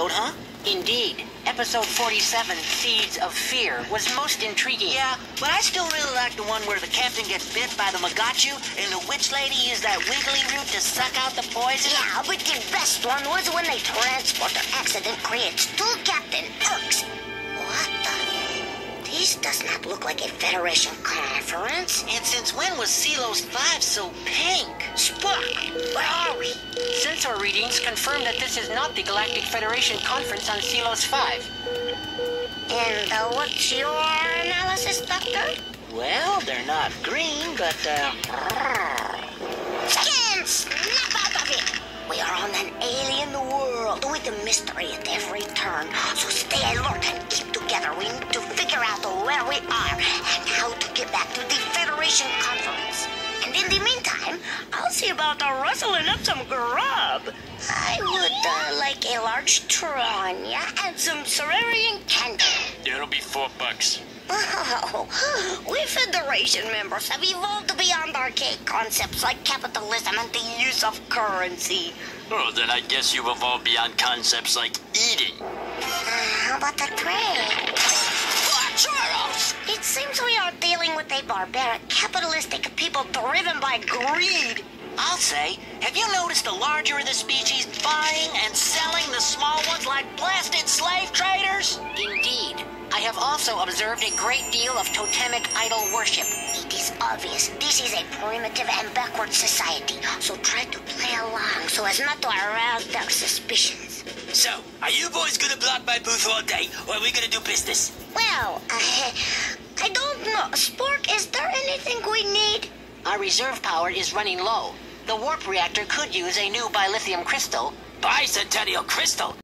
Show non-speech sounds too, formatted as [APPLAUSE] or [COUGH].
episode, huh? Indeed, episode 47, Seeds of Fear, was most intriguing. Yeah, but I still really like the one where the captain gets bit by the Magachu and the witch lady used that wiggly root to suck out the poison. Yeah, but the best one was when they transport the accident creates two Captain Irks. What the? This does not look like a Federation conference. And since when was Celos 5 so pink? Spock, where are we? Sensor readings confirm that this is not the Galactic Federation conference on Celos 5. And uh, what's your analysis, Doctor? Well, they're not green, but, uh... Skin, snap out of it! We are on an alien world with a mystery at every turn. So stay alert and keep together. We need to figure out where we are and how to get back to the Federation conference. And in the meantime, I'll see about uh, rustling up some grub. I would uh, like a large Tranya and some Cerarian candy. It'll be four bucks. Oh, [LAUGHS] we Federation members have evolved beyond archaic concepts like capitalism and the use of currency. Oh, then I guess you've evolved beyond concepts like eating. Uh, how about the trade? Barbaric, capitalistic people driven by greed. I'll say, have you noticed the larger of the species buying and selling the small ones like blasted slave traders? Indeed, I have also observed a great deal of totemic idol worship. It is obvious this is a primitive and backward society, so try to play along so as not to arouse their suspicions. So, are you boys gonna block my booth all day, or are we gonna do business? Well, [LAUGHS] uh, I don't know. Spork, is there anything we need? Our reserve power is running low. The warp reactor could use a new bilithium crystal. Bicentennial crystal?